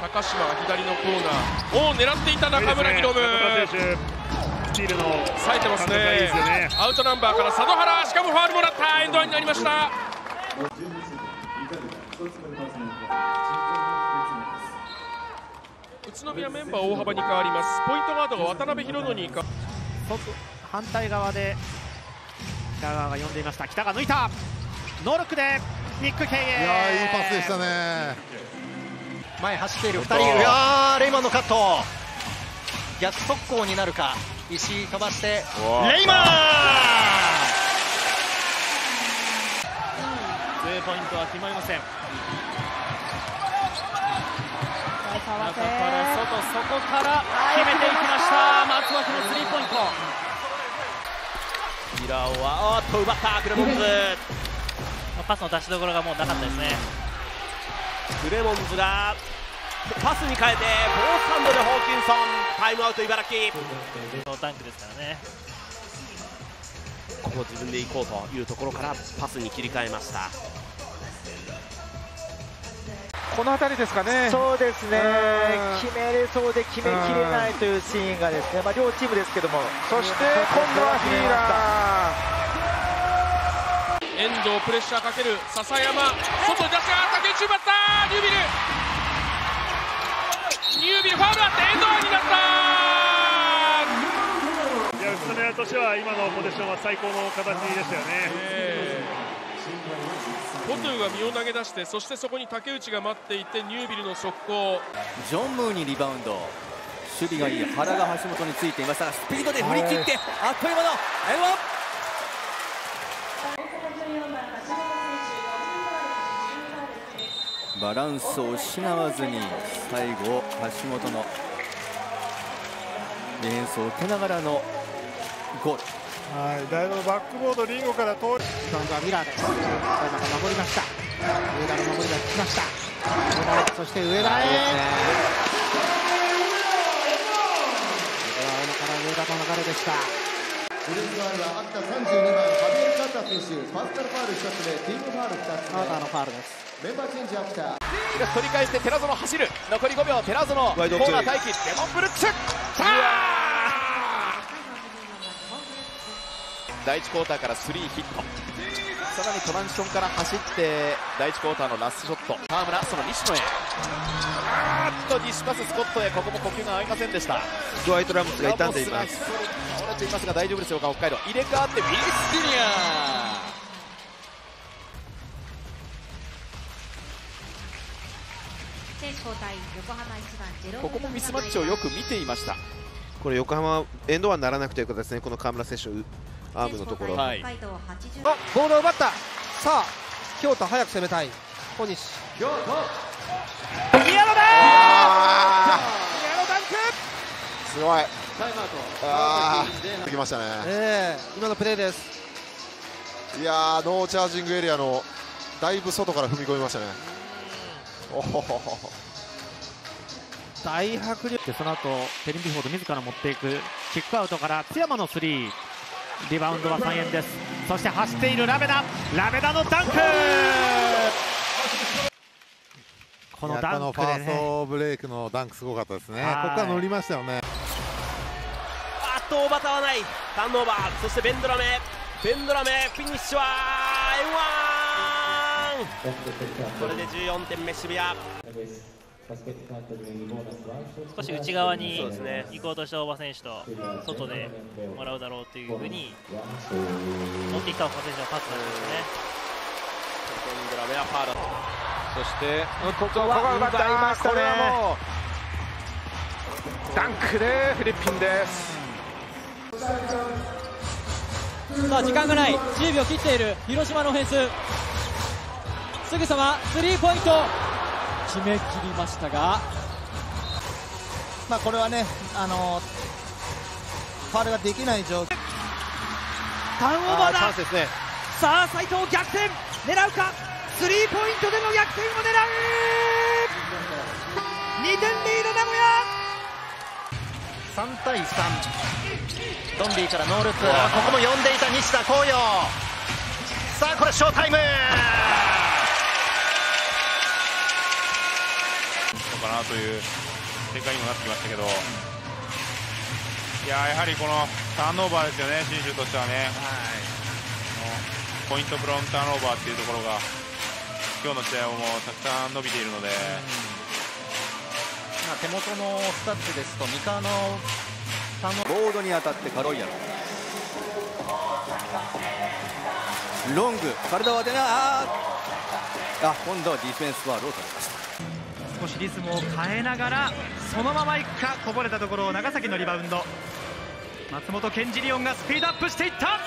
高島が左のコーナー。を狙っていた中村宏夢スティールの冴えてますね。ね。アウトナンバーから佐渡原しかもファールもらった。エンドワンになりました。宇都宮メンバー大幅に変わります。ポイントガードが渡辺宏野に反対側で北川が呼んでいました。北が抜いた。ノールックでニック・ケイエいやーいいパスでしたね前走っている2人いるいやーレイマンのカット。逆速攻になるか。石井飛ばして。レイマン。ツーポイントは決まりません。中から外そこから決めていきました。松脇のスリーポイント。ミラーはおっと奪った。クレモンズパスの出しどころがもうなかったですねクレモンズがパスに変えてフォースハンドでホーキンソンタイムアウト茨城。ダンクですからね。ここ自分で行こうというところからパスに切り替えました。この辺りですかね。そうですね。うん、決めれそうで決めきれないというシーンがですね、まあ、両チームですけども、そして今度はフィーラー。遠藤プレッシャーかける笹山。外に出しが竹内奪ったニュービル。ニュービルファウルあってエンドワンになったいや宇都宮としては今のポゼッションは最高の形でしたよね。えー。ポトゥが身を投げ出してそしてそこに竹内が待っていてニュービルの速攻。ジョン・ムーにリバウンド。守備がいい。原が橋本についていました。がスピードで振り切ってあっという間の N1 バランスを失わずに最後橋本のディフェンスを受けながらのゴールはい、だいぶバックボードリンゴから通り。リバウンドはミラーです。上田が守りました。上田の守りが効きました。上田へそして上田へ。上田から上田の流れでした。ウルグアイは秋田32番ハビエル・カーター選手パーソナルファウル1つームファウル2つカーターのファールです。目メンバーチェンジ秋田取り返して寺園走る。残り5秒寺園コーナー待機レモンブルッツ第1クォーターから3ヒットさらにトランジションから走って第1クォーターのラストショット。河村その西野へ。あーっと西パススコットへここも呼吸が合いませんでした。ドワイトラムスが痛んでいます。倒れています。が大丈夫でしょうか北海道入れ替わってウィリス・ジュニア。選手交代横浜一番ゼロここもミスマッチをよく見ていました。これ横浜エンドワンにならなくてよかったですね。この河村選手のアームのところ。はい。北海道80あボールを奪った。さあ京都早く攻めたい。小西。宮野だ宮野ダンクすごいあー。できましたね。ええ。今のプレーです。いやーノーチャージングエリアのだいぶ外から踏み込みましたね。おほほほ。大迫力。でその後テリンビフォード自ら持っていく。キックアウトから津山のスリーリバウンドは3円です。そして走っているラベダ。ラベダのダンク。このダンクファースでねトブレイクのダンクすごかったですね。はい。ここから乗りましたよねあっとオーバタはない。ターンオーバー。そしてベンドラメ。ベンドラメ。フィニッシュは M1 これで14点目渋谷少し内側に行こうとした大場選手と外でもらうだろうというふうに持ってきた岡選手のパスなんですね。ベンドラメはファール。そしてここは奪ったこれはもうダンクでフィリピンです。さあ時間がない。10秒切っている広島のオフェンス。すぐさまスリーポイント決めきりましたが。まあこれはねあのファウルができない状況。ターンオー。バーだチャンスですね。さあ斉藤逆転。狙うか？スリーポイントでの逆転を狙う。2点リード名古屋。3対3ドンビーからノールッここも呼んでいた西田紅葉さあこれショータイムかかなという展開にもなってきましたけど、いややはりこのターンオーバーですよね、信州としてはね、ポイントブロンターンオーバーっていうところが、今日の試合もたくさん伸びているので。まあ、手元のスタッツですと三河のボードに当たってカロイアロロング体を当てなああ今度はディフェンスファウルを取りました少しリズムを変えながらそのままいくか。こぼれたところを長崎のリバウンド。松本健二リオンがスピードアップしていった。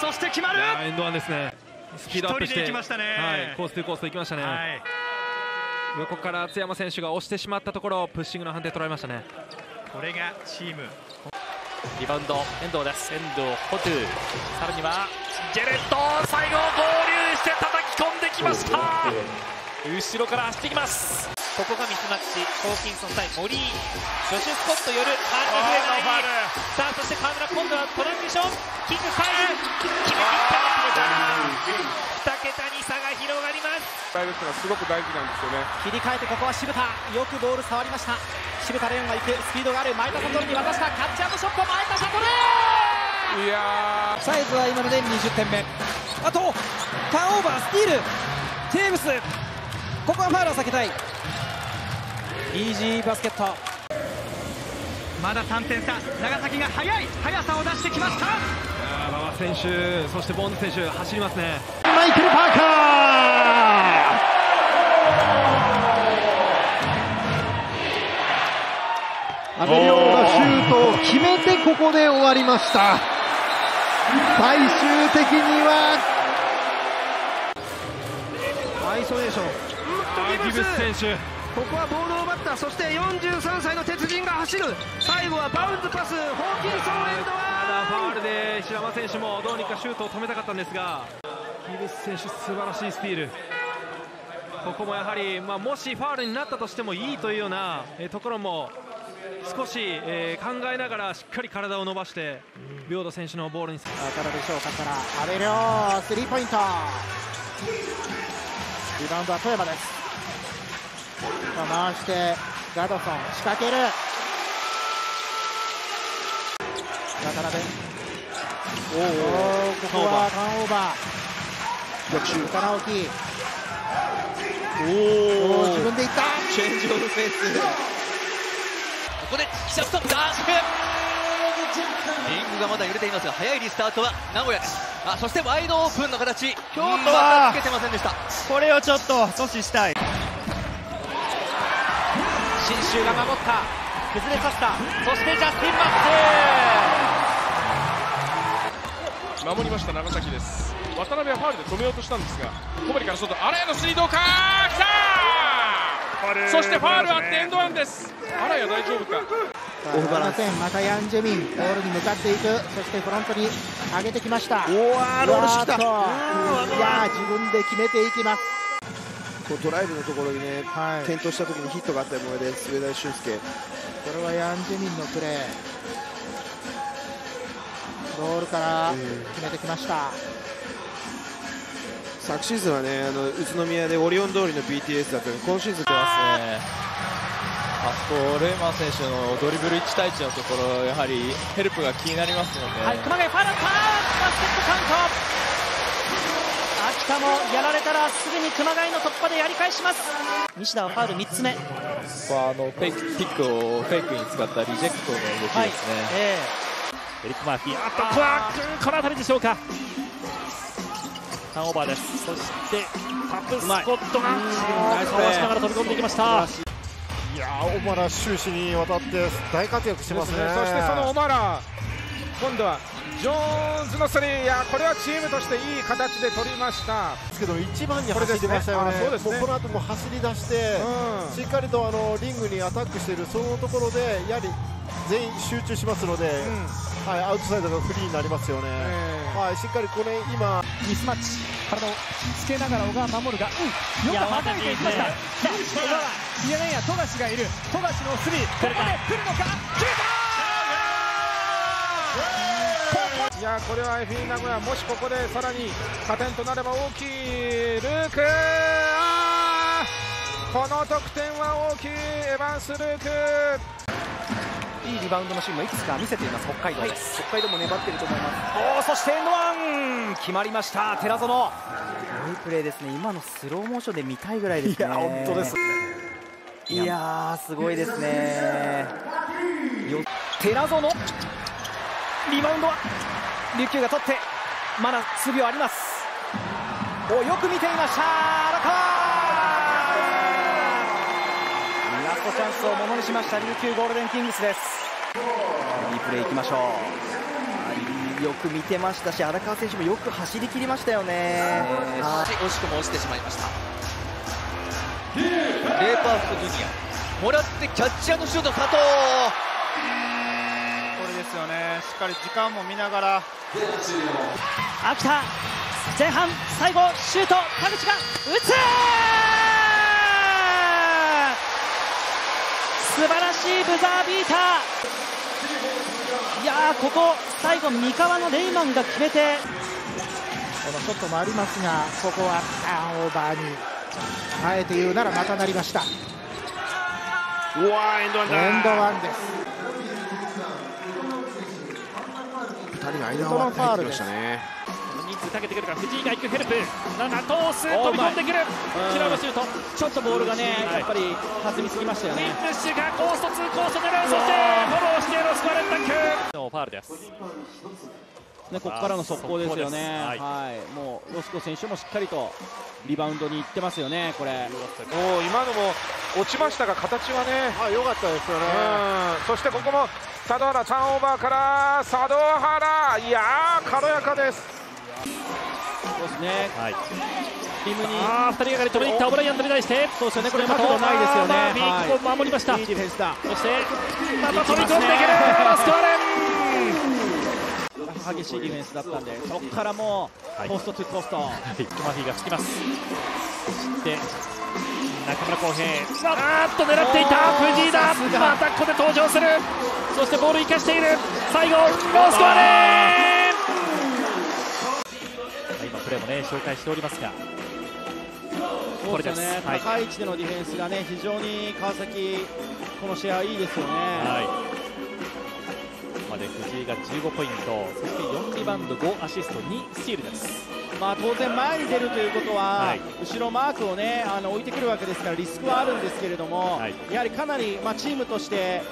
そして決まる。エンドワンですね。スピードアップしてきましたね。はい、コースとコースと行きましたね、はい。横から津山選手が押してしまったところプッシングの判定取られましたね。これがチーム。リバウンド遠藤です。遠藤ホトゥさらにはジェレット最後合流して叩き込んできました後ろから走っていきます。ここがミスマッチホーキンソン対森井。ジョシュ・スコットよるファウルが増えるさあそして河村今度はトランジション。キングサイド。決めきった。2桁に差が広がります。すごく大事なんですよね。切り替えてここは渋田。よくボール触りました。渋田レオンが行くスピードがある前田悟に渡した。キャッチアンドショット前田悟いやサイズは今ので20点目。あとターンオーバースティール。テーブスここはファウルを避けたい。イージーバスケット。まだ3点差。長崎が速い。速さを出してきました。馬場選手そしてボンズ選手走りますね。マイケル・パーカー。アベリオがシュートを決めてここで終わりました。最終的には。アイソレーションギブス選手。ここはボールを奪った。そして43歳の鉄人が走る。最後はバウンズパス。ホーキンソンエンドファウルで白間選手もどうにかシュートを止めたかったんですが。ギブス選手素晴らしいスティール。ここもやはり、まあ、もしファウルになったとしてもいいというような、えーところも少し、えー考えながらしっかり体を伸ばしてビョード選手のボールにからでしょうか。から阿部亮スリーポイント。リバウンドは富山です回してガドソン仕掛ける。渡辺。おおここはターンオーバー。逆襲。田直樹おお自分でいった。チェンジオブフェンス。ここで記者ストップダンクリングがまだ揺れていますが早いリスタートは名古屋です。あそしてワイドオープンの形。京都はつけてませんでした。これをちょっと阻止したい信州が守った。崩れさせた。そしてジャスティン・マッツ。守りました長崎です。渡辺はファウルで止めようとしたんですが小堀から外荒谷のスリーどうかきたそしてファウルあってエンドワンです。荒谷大丈夫か。オフバランス。またヤン・ジェミンボールに向かっていく。そしてフロントに上げてきました。おわーロールしてきた。自分で決めていきますドライブのところにね、転倒した時にヒットがあったもので上田俊介。これはヤン・ジェミンのプレー。ボールから決めてきました、昨シーズンはねあの宇都宮でオリオン通りの BTS だったので今シーズンますね。あそこレイマン選手のドリブル1対1のところやはりヘルプが気になりますので、はい熊谷ファウルバスケットカウント。秋田もやられたらすぐに熊谷の突破でやり返します。西田はファウル3つ目。ここはあのフェイクピックをフェイクに使ったリジェクトの動きですね、エリック・マーフィーあっとこの辺りでしょうか。ターンオーバーです。そしてタップスコットがかわしながら飛び込んでいきました。いやー小原終始にわたって大活躍してますね。そしてそのオマラ今度はジョーンズのスリーいやこれはチームとしていい形で取りました。ですけど一番に走ってましたよね。そうですね。もうこの後も走り出して、しっかりとあのリングにアタックしているそのところでやはり全員集中しますので、はい、アウトサイドがフリーになりますよね、はい、しっかりこれ今ミスマッチ。体をつけながら小川守るが、うん、よくはたいていきました。さあ小川。宮根や富樫がいる。富樫のスリー。ここで来るのか？決めたいやこれは FE 名古屋もしここでさらに加点となれば大きいルーク。この得点は大きいエヴァンス・ルーク。いいリバウンドのシーンもいくつか見せています北海道で。す、北海道も粘ってると思います。おーそしてエンドワン決まりました。寺園。いいプレーですね。今のスローモーションで見たいぐらいですね。いや本当です。いやーすごいですね。よ寺園。リバウンドは琉球が取ってまだ数秒あります。およく見ていました。荒川。ラストチャンスをものにしました。琉球ゴールデンキングスです。いいプレーいきましょう。よく見てましたし荒川選手もよく走り切りましたよね。惜しくも落ちてしまいました。レーパーフジュニア。もらってキャッチャーのシュート佐藤。しっかり時間も見ながら。秋田前半最後シュート。田口が打つ素晴らしいブザービーター。いやーここ最後三河のレイマンが決めてこのショットもありますがここはターンオーバーにあえて言うならまたなりました。エンドワンです2人が間を割って入ってきましたね人数かけてくるから藤井が行くヘルプ7通す飛び込んでくる平野シュートちょっとボールがね、やっぱり弾みすぎましたよねミッシュがコースト2コースト狙うそしてフォローしてロスコアレンタックのファールです。ね、ここからの速攻ですよね、ははい。いもうロスコ選手もしっかりとリバウンドに行ってますよね、これ。お今のも落ちましたが形はね。あ良かったですよね。うん。そしてここも佐渡原ターンオーバーから佐渡原。いやー軽やかです。そうですね、はい、リムにあー。2人がかり止めに行ったオブライアントに対して。そうですよねこれ角度ないですよね。ビッグを守りました、いいディフェンスだ。そしてまた飛び込んでくるロスコアレン激しいディフェンスだったんでそこからもうポストトゥポスト、はい、トマフィーがつきます。そして中村航平。あーっと狙っていた。藤井だ。またここで登場する。そしてボール生かしている。最後ロースコアレン今プレーもね紹介しておりますが。これです。ね、はい。高い位置でのディフェンスがね非常に川崎この試合はいいですよね、はい、が15ポイントそして4リバウンド5アシスト2スティールです。まあ、当然前に出るということは、はい。後ろマークをねあの置いてくるわけですからリスクはあるんですけれども、やはりかなり、まあ、チームとして